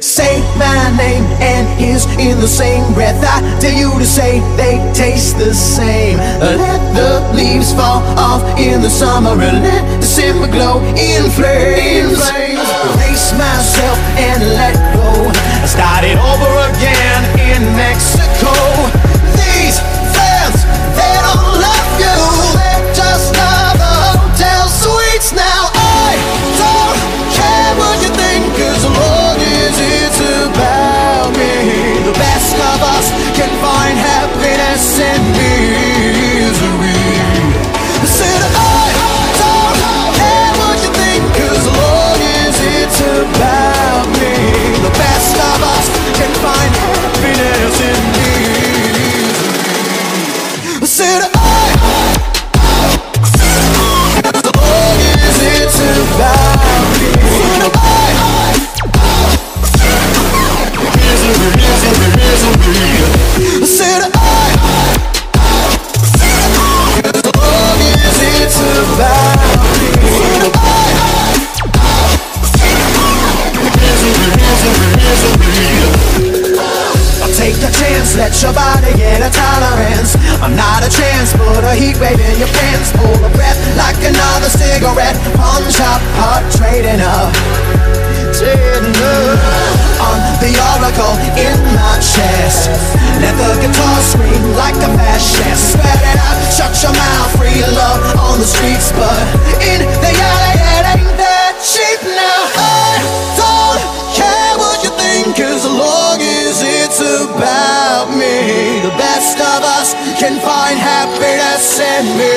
Say my name and his in the same breath. I dare you to say they taste the same. Let the leaves fall off in the summer and let December glow in flames. Erase myself and let I'm not a transporter, heat wave in your pants. Pull a breath like another cigarette. Punch up, heart trading up. Trading up on the oracle in my chest. Let the guitar scream like a fascist. Sweat it out, shut your mouth, free love on the streets, but in. send me